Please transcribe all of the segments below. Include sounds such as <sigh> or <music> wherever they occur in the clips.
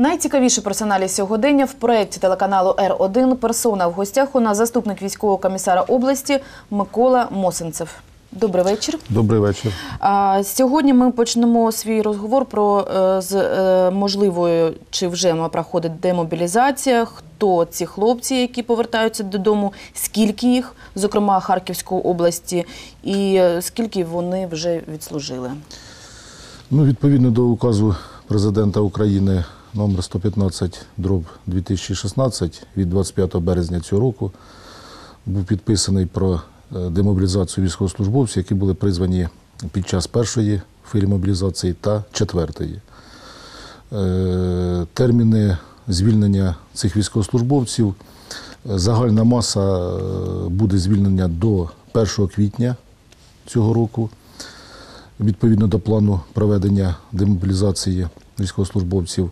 Найцікавіші персоналі сьогодення в проєкті телеканалу Р1 персона в гостях у нас заступник військового комісара області Микола Мосинцев. Добрий вечір. Добрий вечір. А, сьогодні ми почнемо свій розговор про е, з е, можливою чи вже проходить демобілізація. Хто ці хлопці, які повертаються додому, скільки їх, зокрема Харківської області, і е, скільки вони вже відслужили? Ну, відповідно до указу президента України номер 115 дроб 2016 від 25 березня цього року був підписаний про е, демобілізацію військовослужбовців, які були призвані під час першої хвилі мобілізації та четвертої. Е, Терміни звільнення цих військовослужбовців. е, Загальна маса буде звільнення до 1 квітня цього року відповідно до плану проведення демобілізації військовослужбовців,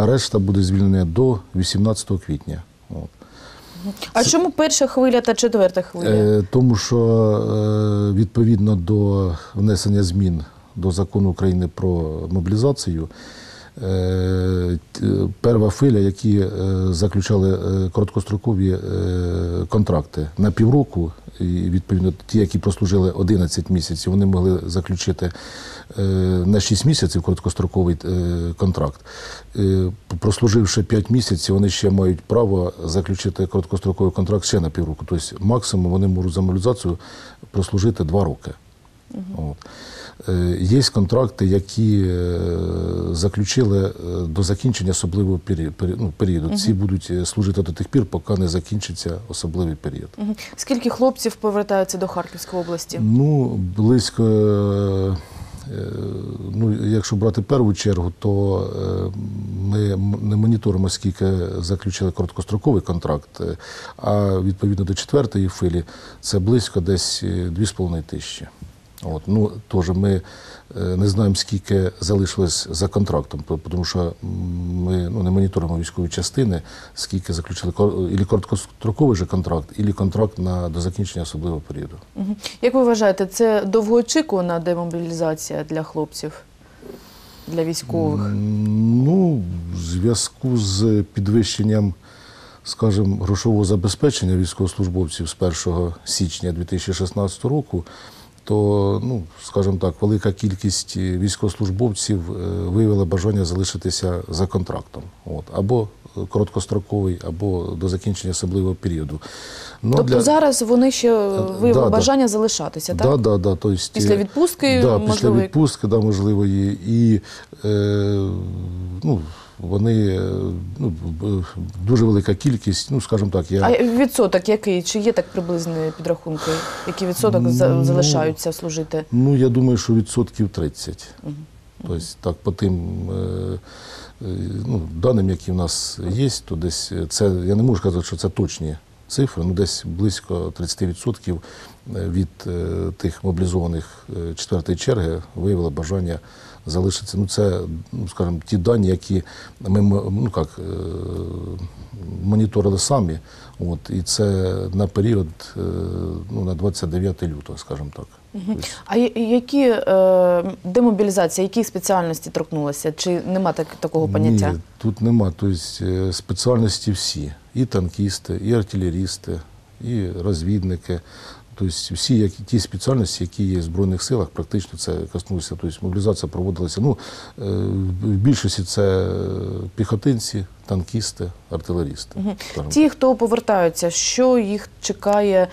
а решта буде звільнена до 18 квітня. От. А чому перша хвиля та четверта хвиля? Е, тому що е, відповідно до внесення змін до закону України про мобілізацію, е, перша хвиля, які е, заключали е, короткострокові контракти на півроку, і відповідно ті, які прослужили 11 місяців, вони могли заключити е, на 6 місяців короткостроковий е, контракт. Е, Прослуживши 5 місяців, вони ще мають право заключити короткостроковий контракт ще на півроку. Тобто максимум вони можуть за мобілізацію прослужити 2 роки. От. Е, Є контракти, які заключили е, до закінчення особливого ну, періоду. Ці будуть е, служити до тих пір, поки не закінчиться особливий період. Скільки хлопців повертаються до Харківської області? Ну, близько, е, ну, якщо брати першу чергу, то ми не моніторимо, скільки заключили короткостроковий контракт, а відповідно до четвертої хвилі це близько десь е, 2,5 тисячі. От, ну, теж ми е, не знаємо, скільки залишилось за контрактом, тому що ми ну, не моніторимо військові частини, скільки заключили ілі короткостроковий же контракт, ілі контракт на, до закінчення особливого періоду. Як ви вважаєте, це довгоочікувана демобілізація для хлопців, для військових? Ну, в зв'язку з підвищенням, скажімо, грошового забезпечення військовослужбовців з 1 січня 2016 року, то, ну, скажімо так, велика кількість військовослужбовців е, виявила бажання залишитися за контрактом. От, або короткостроковий, або до закінчення особливого періоду. Ну, тобто для- зараз вони ще виявили да, да. бажання залишатися, так? Да, да, да, то Після е, відпустки, да, можливо, після відпустки, да, можливої. І е, ну, вони е, ну, дуже велика кількість, ну, скажімо так, я. А відсоток який? Чи є так приблизні підрахунки? Який відсоток Ну, залишаються служити? Ну, я думаю, що відсотків 30. Тобто, так, по тим е, е, ну, даним, які в нас є, то десь це, я не можу сказати, що це точні цифри, ну десь близько 30% від е, тих мобілізованих е, четвертої черги виявили бажання залишитися. Ну, це, ну, скажімо, ті дані, які ми ну, як, е, моніторили самі. От, і це на період е, ну, на 29 лютого, скажімо так. А які е, демобілізація, які спеціальності торкнулися? Чи нема так, такого поняття? Ні, тут нема. Тобто е, спеціальності всі. І танкісти, і артилерісти, і розвідники. Тобто всі які, ті спеціальності, які є в Збройних силах, практично це коснулося. Тобто мобілізація проводилася. Ну, е, в більшості це піхотинці, танкісти, артилерісти. Ті, хто повертаються, що їх чекає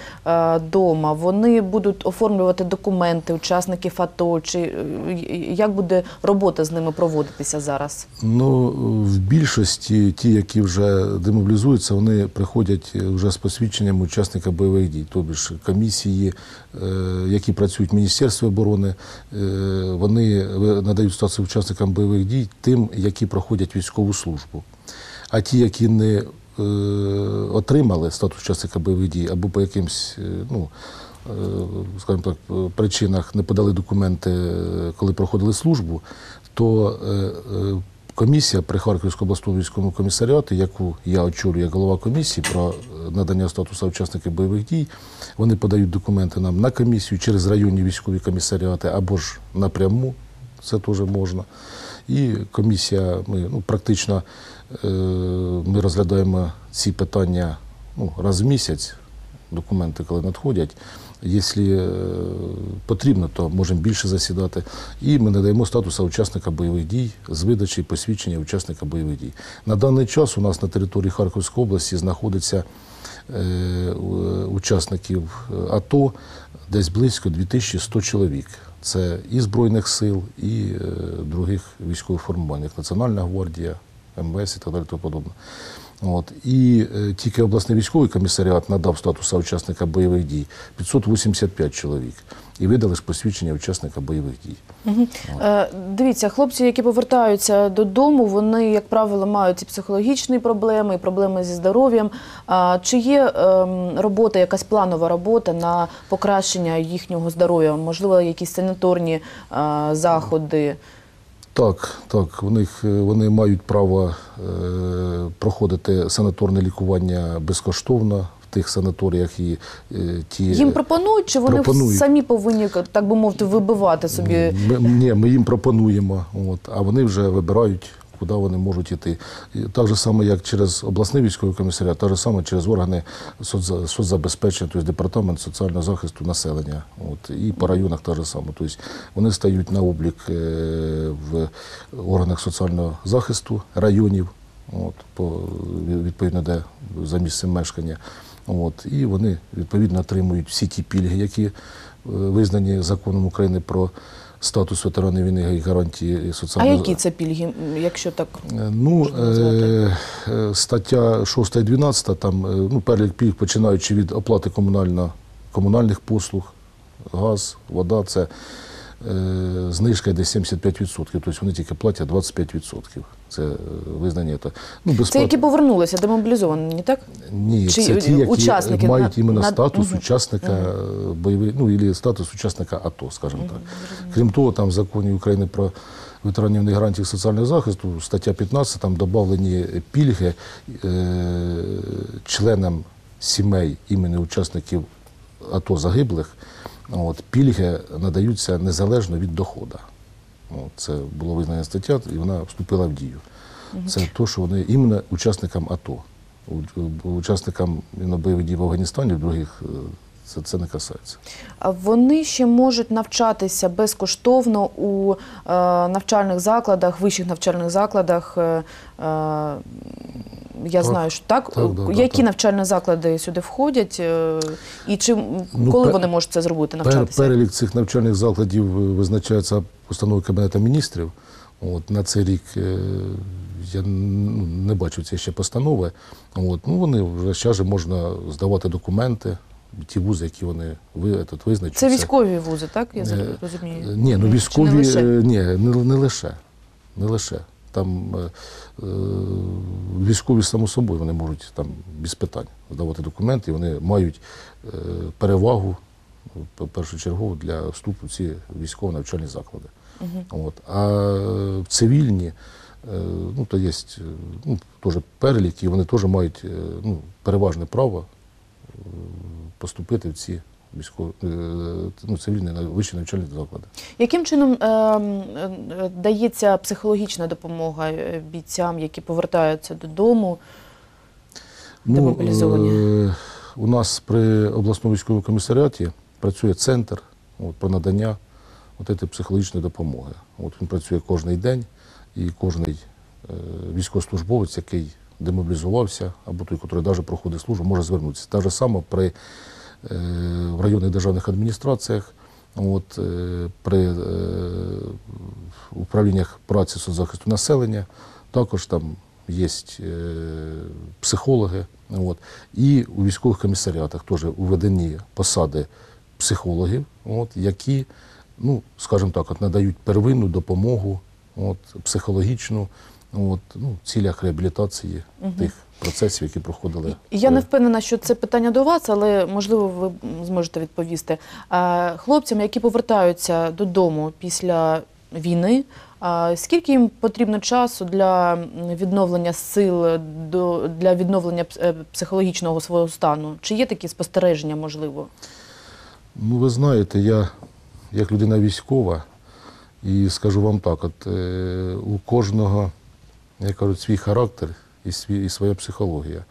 вдома? Вони будуть оформлювати документи учасників АТО, чи е, як буде робота з ними проводитися зараз? Ну, в більшості ті, які вже демобілізуються, вони приходять вже з посвідченням учасника бойових дій, тобто ж комісії, е, які працюють в Міністерстві оборони, е, вони надають статус учасникам бойових дій тим, які проходять військову службу. А ті, які не е, отримали статус учасника бойових дій або по якимсь, е, ну, е, скажімо так, причинах не подали документи, коли проходили службу, то комісія при Харківському обласному військовому комісаріаті, яку я очолюю як голова комісії про надання статусу учасників бойових дій, вони подають документи нам на комісію через районні військові комісаріати або ж напряму, це теж можна. І комісія, ми ну, практично Ми розглядаємо ці питання ну, раз в місяць, документи, коли надходять. Якщо е, потрібно, то можемо більше засідати. І ми надаємо статуса учасника бойових дій з видачі посвідчення учасника бойових дій. На даний час у нас на території Харківської області знаходиться е, учасників е, АТО десь близько 2100 чоловік. Це і Збройних сил, і е, других військових формувань, як Національна гвардія, МВС і так далі. тому подобне. От. І е, тільки обласний військовий комісаріат надав статуса учасника бойових дій 585 чоловік. І видали ж посвідчення учасника бойових дій. Е, Дивіться, хлопці, які повертаються додому, вони, як правило, мають і психологічні проблеми, і проблеми зі здоров'ям. А Чи є ем, робота, якась планова робота на покращення їхнього здоров'я? Можливо, якісь санаторні е, заходи? Так, так, у них е, вони мають право е, проходити санаторне лікування безкоштовно в тих санаторіях і е, ті Їм пропонують, чи вони пропонують. самі повинні, так би мовити, вибивати собі? Ми, ні, ми їм пропонуємо, от, а вони вже вибирають, куди вони можуть йти. Так же само, як через обласний військовий комісаріат, так же само через органи соцзабезпечення, тобто департамент соціального захисту населення. От, і по районах так же само. Тобто вони стають на облік е, в органах соціального захисту районів, от, по, відповідно, де за місцем мешкання. От, і вони відповідно отримують всі ті пільги, які е, визнані законом України про статус ветерана війни і гарантії А які це пільги, якщо так? Ну, е, е, стаття 6 і 12, там е, ну, перелік пільг, починаючи від оплати комунальна, комунальних послуг, газ, вода, це знижка йде 75%, тобто вони тільки платять 25%. Це е, визнання. Та, ну, Це які повернулися, демобілізовані, так? ні, Чи це ті, які учасники мають іменно на- статус Мгм. учасника е, бойових, ну, або статус учасника АТО, скажімо так. Крім того, там в законі України про ветеранів і гарантів соціального захисту, стаття 15, там додавлені пільги е, членам сімей імені учасників АТО загиблих. От, пільги надаються незалежно від доходу. От, це було визнання стаття, і вона вступила в дію. Це те, що вони іменно учасникам АТО. Учасникам бойових дій в Афганістані, в других е, це, це не касається. Вони ще можуть навчатися безкоштовно у е, навчальних закладах, вищих навчальних закладах. Е, е, я знаю, що так. так, да, Які так. навчальні заклади сюди входять, е, і чи Ну, коли пе- вони можуть це зробити, навчатися? Перелік цих навчальних закладів е, визначається постановою Кабінету міністрів. От, на цей рік е, я ну, не бачу цієї ще постанови. От, ну, вони вже зараз можна здавати документи, ті вузи, які вони ви, этот, визначать. Це військові вузи, так? Я розумію. Ні, ну Чи не військові лише? ні, не, не лише. Не лише. Там е, е, військові, само собою, вони можуть там без питань здавати документи, і вони мають е, перевагу першочергово для вступу в ці військово навчальні заклади. От. А е, цивільні, ну, то є ну, теж перелік, і вони теж мають ну, переважне право поступити в ці військові е, ну, цивільні вищі навчальні заклади. Яким чином е, е, дається психологічна допомога е, бійцям, які повертаються додому? Демобілізовані. е, у нас при обласному військовому комісаріаті працює центр от, по надання от цієї психологічної допомоги. От він працює кожен день, і кожен е, військовослужбовець, який демобілізувався, або той, який навіть проходить службу, може звернутися. Так же само при, в районних державних адміністраціях, от, е, при е, управліннях праці соцзахисту населення, також там є психологи. От. І у військових комісаріатах теж уведені посади психологів, от, які, ну, скажімо так, от, надають первинну допомогу от, психологічну от, ну, в цілях реабілітації тих процесів, які проходили. Я не впевнена, що це питання до вас, але можливо ви зможете відповісти. Е, Хлопцям, які повертаються додому після війни, е, скільки їм потрібно часу для відновлення сил, для відновлення е, психологічного свого стану? Чи є такі спостереження, можливо? Ну, ви знаєте, я як людина військова, і скажу вам так: от, е, у кожного як кажуть, свій характер і, свій, і своя психологія.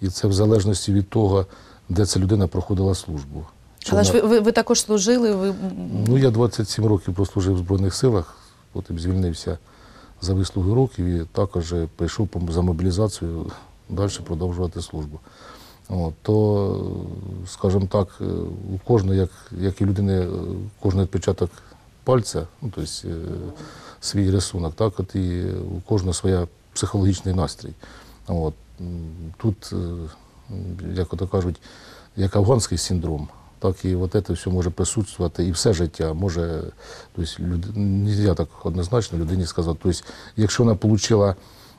І це в залежності від того, де ця людина проходила службу. Чи Але ж вона- ви, ви, ви також служили, ви Ну, я 27 років прослужив в Збройних силах, потім звільнився за вислуги років і також прийшов за мобілізацію далі продовжувати службу. От, то, скажімо так, е, у кожної, як, як і людини, е, кожен відпечаток пальця, ну, тобто свій рисунок, так, от і у кожного своя психологічний настрій. От. Тут, е, як ото кажуть, як афганський синдром, так і от це все може присутствувати і все життя може, тобто люд... нельзя так однозначно людині сказати. Тобто, якщо вона отримала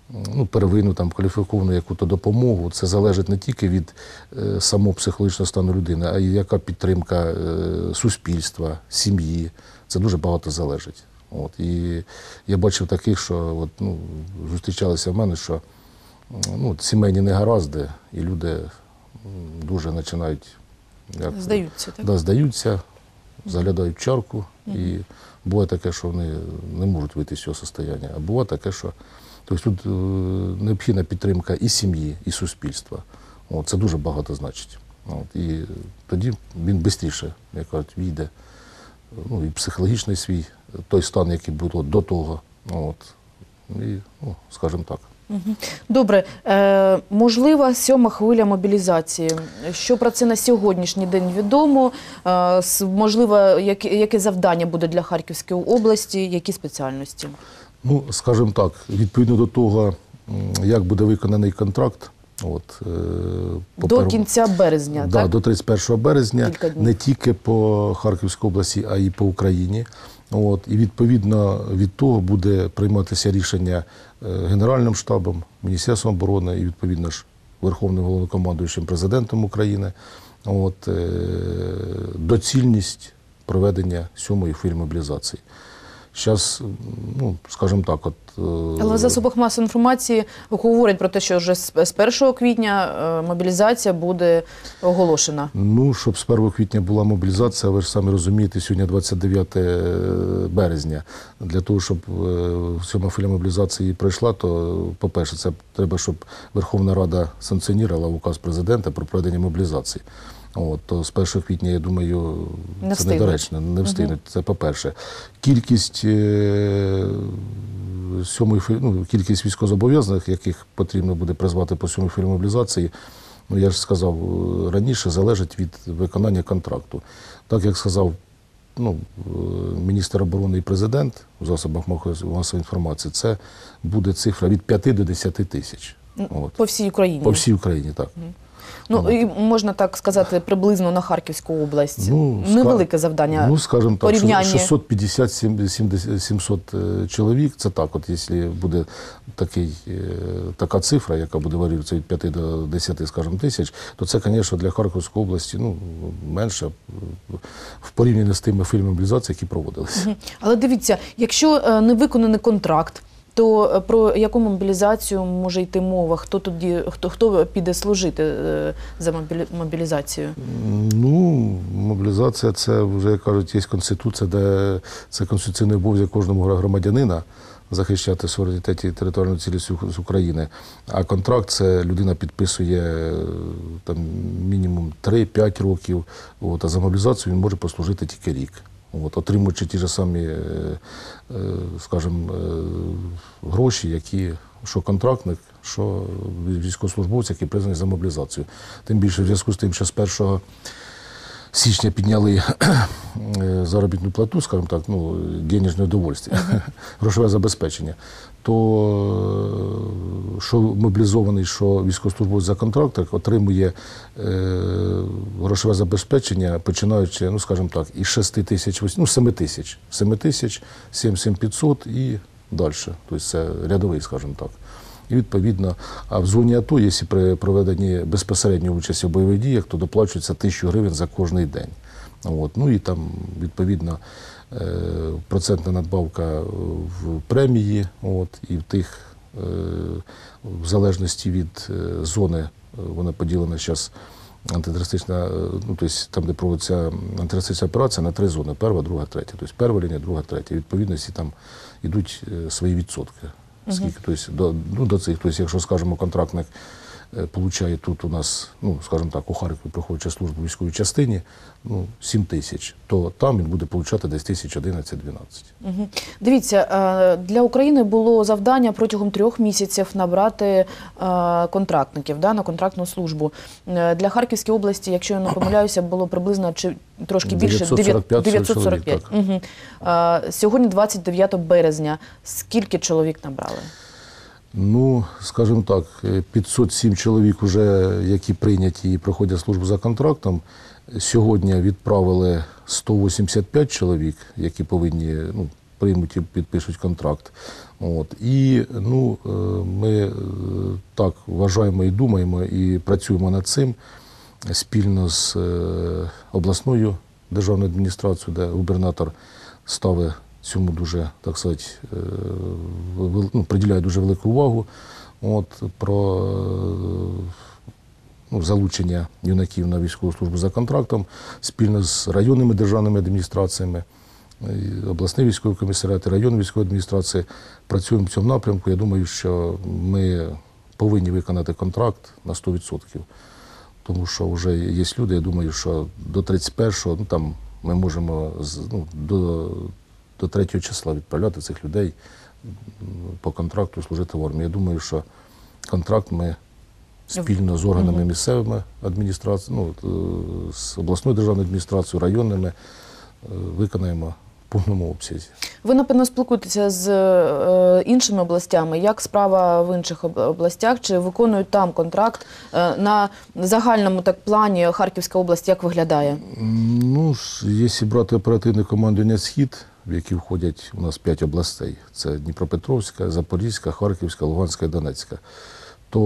ну, первинну там, кваліфіковану яку-то допомогу, це залежить не тільки від е, самого психологічного стану людини, а й яка підтримка е, суспільства, сім'ї. Це дуже багато залежить. От. І я бачив таких, що от, ну, зустрічалися в мене, що ну, сімейні негаразди, і люди дуже починають як, здаються, так? Да, здаються, заглядають в чарку, і буває таке, що вони не можуть вийти з цього состояння. А буває таке, що тобто тут е, необхідна підтримка і сім'ї, і суспільства. От, це дуже багато значить. От, і тоді він швидше, як кажуть, війде ну, і психологічний свій, той стан, який був от до того. От, і, ну, скажімо так. Добре, е, можлива сьома хвиля мобілізації. Що про це на сьогоднішній день відомо? Е, можливо, яке, яке завдання буде для Харківської області, які спеціальності? Ну, скажімо так, відповідно до того, як буде виконаний контракт, от, е, по До кінця березня, да, так? до 31 березня, не тільки по Харківській області, а й по Україні. От, і відповідно від того буде прийматися рішення е, Генеральним штабом, Міністерством оборони і відповідно ж Верховним головнокомандуючим президентом України. От, е, доцільність проведення сьомої фільмобілізації. мобілізації. Зараз, ну, скажімо так, от. е, Але в засобах масової інформації говорять про те, що вже з з 1 квітня е, мобілізація буде оголошена. Ну, щоб з 1 квітня була мобілізація, ви ж самі розумієте, сьогодні 29 березня. Для того, щоб е, сьома хвиля мобілізації пройшла, то, по-перше, це треба, щоб Верховна Рада санкціонувала указ президента про проведення мобілізації. От, то з 1 квітня, я думаю, Не це недоречно, не встигнуть. Це по-перше. Кількість е, сьомої ну, кількість військовозобов'язаних, яких потрібно буде призвати по сьомій хвилі мобілізації, ну я ж сказав е, раніше, залежить від виконання контракту. Так як сказав ну, е, міністр оборони і президент в засобах масової інформації, це буде цифра від 5 до 10 тисяч. От. По всій Україні. По всій Україні, так. Ну і можна так сказати, приблизно на Харківську область. Ну, Невелике завдання. Ну, скажімо так, порівняння. 650 70 700 е, чоловік. Це так, от якщо буде такий, е, така цифра, яка буде варіюватися від 5 до 10, скажімо, тисяч, то це, звісно, для Харківської області ну, менше е, в порівнянні з тими фільмами які проводилися. Але дивіться, якщо не виконаний контракт, то е, про яку мобілізацію може йти мова? Хто тоді хто хто піде служити е, за мобілі- мобілізацію? Ну, мобілізація це вже кажуть, є конституція, де це конституційний обов'язок кожного громадянина захищати суверенітет і територіальну з України. А контракт це людина підписує е, там мінімум 3-5 років. От, а за мобілізацію він може послужити тільки рік. От, отримуючи ті ж самі, е, е, скажімо, е, гроші, які що контрактник, що військовослужбовець, який признаний за мобілізацію. Тим більше в зв'язку з тим, що з 1 січня підняли е, заробітну плату, скажімо так, ну, денежне удовольствие, грошове забезпечення, то е, що мобілізований, що військовослужбовець за контрактом отримує е, грошове забезпечення, починаючи, ну, скажімо так, із 6 тисяч, ну, 7 тисяч, 7 тисяч, 7500 і далі. Тобто це рядовий, скажімо так. І відповідно, а в зоні АТО, якщо при проведенні безпосередньої участі в бойових діях, то доплачується тисячу гривень за кожний день. От. Ну і там, відповідно, е, процентна надбавка в премії, от, і в тих, е, в залежності від е, зони, вона поділена зараз антитерористична, ну, тобто там, де проводиться антитерористична операція, на три зони: перша, друга, третя. Тобто перша лінія, друга, третя. Відповідно, там йдуть свої відсотки. Скільки, тобто, до, ну, до цих, тобто, якщо, скажімо, контрактник е, получає тут у нас, ну, скажімо так, у Харкові проходячи службу в військовій частині, ну, 7 тисяч, то там він буде получати десь тисяч 11-12. Мгм. Дивіться, е, для України було завдання протягом трьох місяців набрати е, контрактників да, на контрактну службу. Е, Для Харківської області, якщо я не помиляюся, було приблизно чи трошки більше 945 945. чоловік. Е, Сьогодні 29 березня. Скільки чоловік набрали? Ну, скажімо так, е, 507 чоловік, уже, які прийняті і проходять службу за контрактом. Сьогодні відправили 185 чоловік, які повинні ну, приймуть і підпишуть контракт. От. І ну, е, ми е, так вважаємо і думаємо, і працюємо над цим спільно з е, обласною державною адміністрацією, де губернатор ставить цьому дуже, так сказати, е, ну, приділяє дуже велику увагу. От, про е, ну, залучення юнаків на військову службу за контрактом спільно з районними державними адміністраціями, обласний військовий комісаріат, і районні військові адміністрації працюємо в цьому напрямку. Я думаю, що ми повинні виконати контракт на 100%. Тому що вже є люди, я думаю, що до 31-го ну, там ми можемо ну, до, до 3 числа відправляти цих людей по контракту служити в армії. Я думаю, що контракт ми спільно з органами місцевими адміністраціями, ну, е, з обласною державною адміністрацією, районними е, виконаємо в повному обсязі. Ви, напевно, спілкуєтеся з е, іншими областями. Як справа в інших областях? Чи виконують там контракт? Е, на загальному так плані Харківська область як виглядає? Ну, якщо брати оперативне командування Схід, в які входять у нас п'ять областей: це Дніпропетровська, Запорізька, Харківська, Луганська і Донецька, то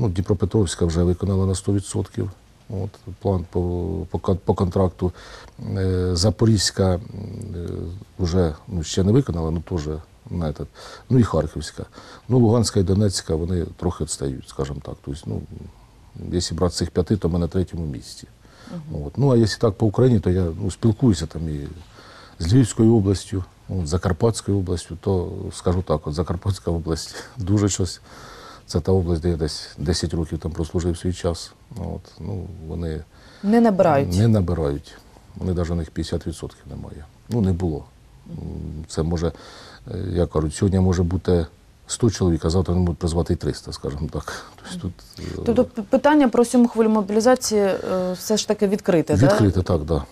ну, Дніпропетровська вже виконала на 100%. От, план по, по, по контракту. Е, Запорізька е, вже ну, ще не виконала, але теж на этот. Ну і Харківська. Ну, Луганська і Донецька вони трохи відстають, скажімо так. Тобто, ну, якщо брати цих п'яти, то ми на третьому місці. От. Ну, а якщо так по Україні, то я ну, спілкуюся там і з Львівською областю, от, Закарпатською областю, то скажу так, от Закарпатська область <laughs> дуже щось. Це та область, де я десь 10 років там прослужив свій час. От, ну, вони Не набирають. не набирають. Вони навіть у них 50% немає. Ну, не було. Це може, е, як кажуть, сьогодні може бути 100 чоловік, а завтра не можуть призвати і 300, скажімо так. Тобто тут е, Тобто питання про сьому хвилю мобілізації е, все ж таки відкрите, Відкрите, так, да.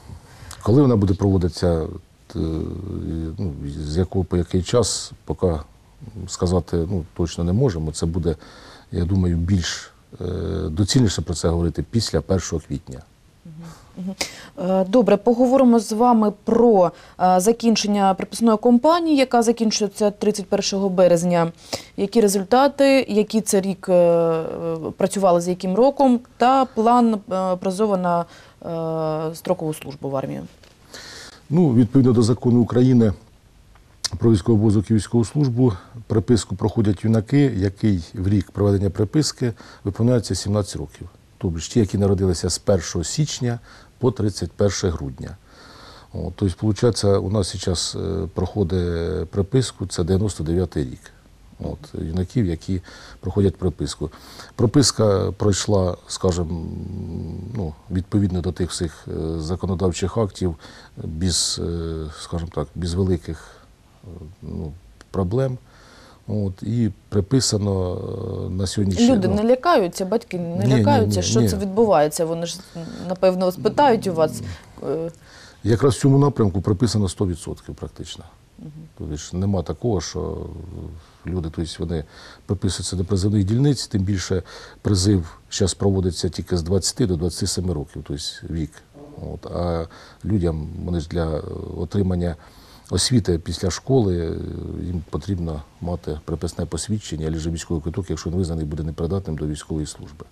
Коли вона буде проводитися, ну, з якого по який час, поки сказати ну, точно не можемо. Це буде, я думаю, більш е, доцільніше про це говорити після 1 квітня. Е, Добре, поговоримо з вами про е, закінчення приписної кампанії, яка закінчується 31 березня. Які результати, який це рік е, е, працювали з яким роком, та план е, призову на е, строкову службу в армію. Ну, відповідно до закону України про військовий обов'язок і військову службу, приписку проходять юнаки, який в рік проведення приписки виповняється 17 років. Тобто ті, які народилися з 1 січня по 31 грудня. Тобто, виходить, у нас зараз е, проходить приписку, це 99-й рік. От, юнаків, які проходять приписку. Прописка пройшла, скажімо, ну, відповідно до тих всіх е, законодавчих актів, без, е, скажімо так, без великих е, ну, проблем. От, і приписано на сьогоднішній Люди ну, не лякаються, батьки не Ні, ні, лякаються, ні, що ні. це відбувається. Вони ж напевно спитають у вас. Якраз в цьому напрямку прописано 100% практично. Тобто ж нема такого, що люди, тобто вони приписуються до призивних дільниць, тим більше призив зараз проводиться тільки з 20 до 27 років, тобто вік. От. А людям вони ж для отримання освіти після школи е, їм потрібно мати приписне посвідчення або військовий квиток, якщо він визнаний буде непридатним до військової служби.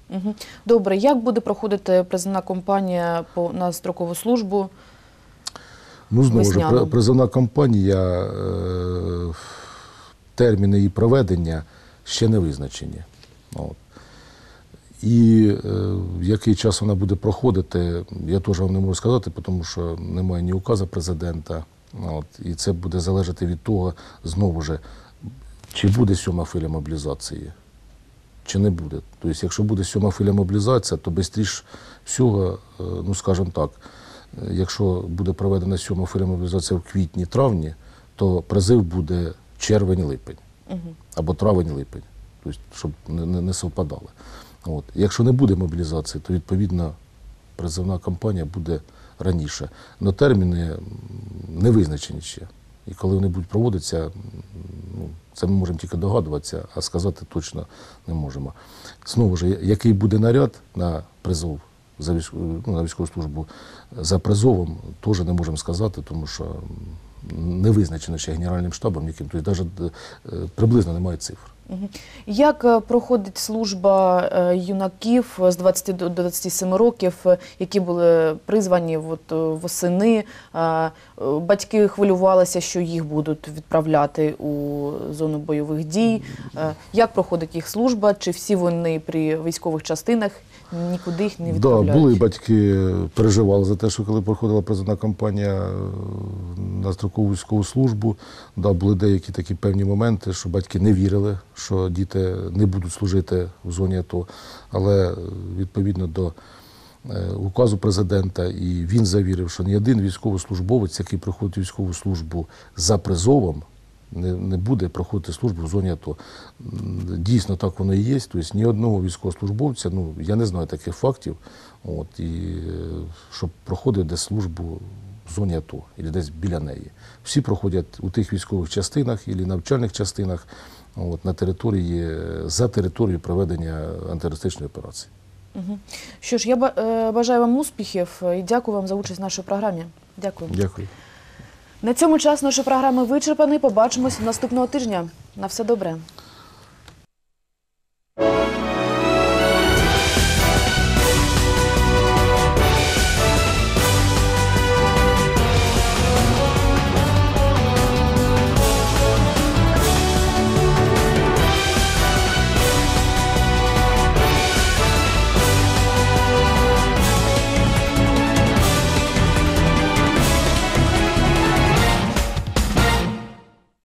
Добре, як буде проходити призовна кампанія по на строкову службу? Ну, знову ж, призовна кампанія, е, терміни її проведення ще не визначені. От. І е, який час вона буде проходити, я теж вам не можу сказати, тому що немає ні указу президента. От. І це буде залежати від того, знову ж, чи буде сьома хвиля мобілізації, чи не буде. Тобто, якщо буде сьома хвиля мобілізація, то швидше всього, е, ну скажімо так, якщо буде проведена сьома хвиля в квітні-травні, то призив буде червень-липень або травень-липень, тобто, щоб не, не, не совпадало. От. Якщо не буде мобілізації, то відповідно призивна кампанія буде раніше. Но терміни не визначені ще. І коли вони будуть проводитися, ну, це ми можемо тільки догадуватися, а сказати точно не можемо. Знову ж, який буде наряд на призов за військову, ну, на військову службу за призовом, теж не можемо сказати, тому що не визначено ще Генеральним штабом, яким тобто навіть е, приблизно немає цифр. Як е, проходить служба е, юнаків з 20 до 27 років, е, які були призвані от, е, восени? Е, е, Батьки хвилювалися, що їх будуть відправляти у зону бойових дій. Е, Як проходить їх служба? Чи всі вони при військових частинах нікуди їх не Да, були батьки, переживали за те, що коли проходила призовна кампанія е, на строкову військову службу, да, були деякі такі певні моменти, що батьки не вірили, що діти не будуть служити в зоні АТО. Але е, відповідно до е, указу президента, і він завірив, що ні один військовослужбовець, який проходить військову службу за призовом, не, буде проходити службу в зоні АТО. Дійсно, так воно і є. Тобто ні одного військовослужбовця, ну я не знаю таких фактів, от, і, е, щоб проходив десь службу в зоні АТО, або десь біля неї. Всі проходять у тих військових частинах або навчальних частинах от, на території, за територією проведення антитерористичної операції. Угу. Що ж, я е, бажаю вам успіхів е, і дякую вам за участь в нашій програмі. Дякую. Дякую. На цьому час нашої програми вичерпаний. Побачимось наступного тижня. На все добре.